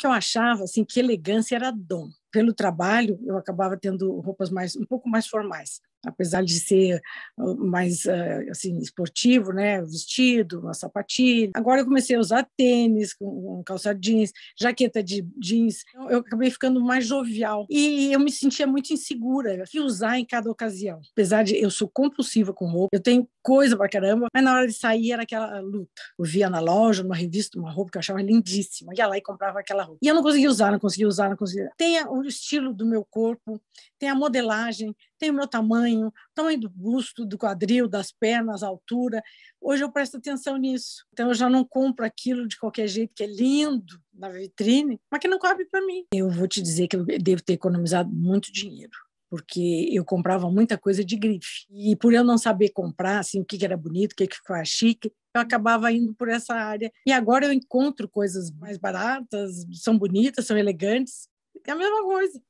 que eu achava assim que elegância era dom. Pelo trabalho, eu acabava tendo roupas mais um pouco mais formais apesar de ser ah, mais ah, assim esportivo, né, vestido, uma sapatilha. Agora eu comecei a usar tênis com, calça jeans, jaqueta de jeans. Eu acabei ficando mais jovial e eu me sentia muito insegura que usar em cada ocasião. Apesar de eu sou compulsiva com roupa, eu tenho coisa pra caramba, mas na hora de sair era aquela luta. Eu via na loja, numa revista, uma roupa que eu achava lindíssima, ia lá e comprava aquela roupa. E eu não conseguia usar, não conseguia usar, não conseguia. Tem o estilo do meu corpo, tem a modelagem, tem o meu tamanho, tamanho do busto, do quadril, das pernas, a altura. Hoje eu presto atenção nisso. Então eu já não compro aquilo de qualquer jeito que é lindo na vitrine, mas que não cabe para mim. Eu vou te dizer que eu devo ter economizado muito dinheiro porque eu comprava muita coisa de grife. E por eu não saber comprar assim, o que era bonito, o que ficava chique, eu acabava indo por essa área. E agora eu encontro coisas mais baratas, são bonitas, são elegantes, é a mesma coisa.